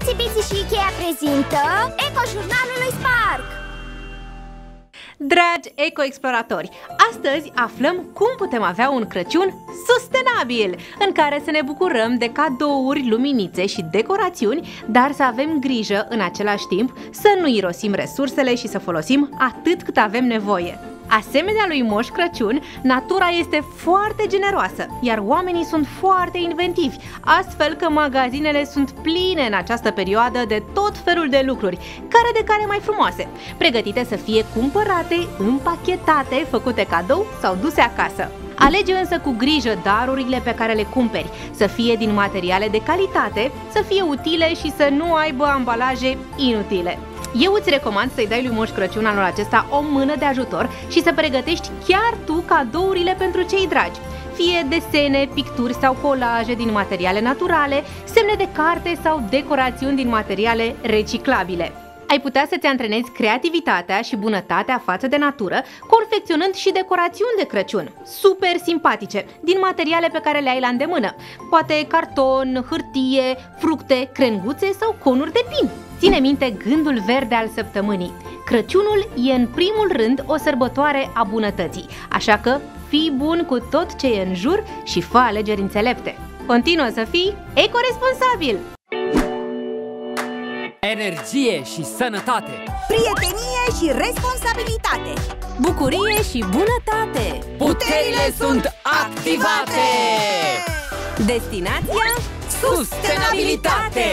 Itsy Bitsy și Ikea prezintă Ecojurnalul lui Spark Dragi ecoexploratori, astăzi aflăm cum putem avea un Crăciun sustenabil, în care să ne bucurăm de cadouri, luminițe și decorațiuni, dar să avem grijă în același timp să nu irosim resursele și să folosim atât cât avem nevoie. Asemenea lui Moș Crăciun, natura este foarte generoasă, iar oamenii sunt foarte inventivi, astfel că magazinele sunt pline în această perioadă de tot felul de lucruri, care de care mai frumoase, pregătite să fie cumpărate, împachetate, făcute cadou sau duse acasă. Alege însă cu grijă darurile pe care le cumperi, să fie din materiale de calitate, să fie utile și să nu aibă ambalaje inutile. Eu îți recomand să-i dai lui Moș Crăciun anul acesta o mână de ajutor și să pregătești chiar tu cadourile pentru cei dragi fie desene, picturi sau colaje din materiale naturale, semne de carte sau decorațiuni din materiale reciclabile. Ai putea să-ți antrenezi creativitatea și bunătatea față de natură, confecționând și decorațiuni de Crăciun, super simpatice, din materiale pe care le ai la îndemână, poate carton, hârtie, fructe, crenguțe sau conuri de pin. Ține minte gândul verde al săptămânii. Crăciunul e în primul rând o sărbătoare a bunătății, așa că fii bun cu tot ce e în jur și fă alegeri înțelepte. Continuă să fii ecoresponsabil! Energie și sănătate Prietenie și responsabilitate Bucurie și bunătate Puterile sunt activate! Destinația Sustenabilitate!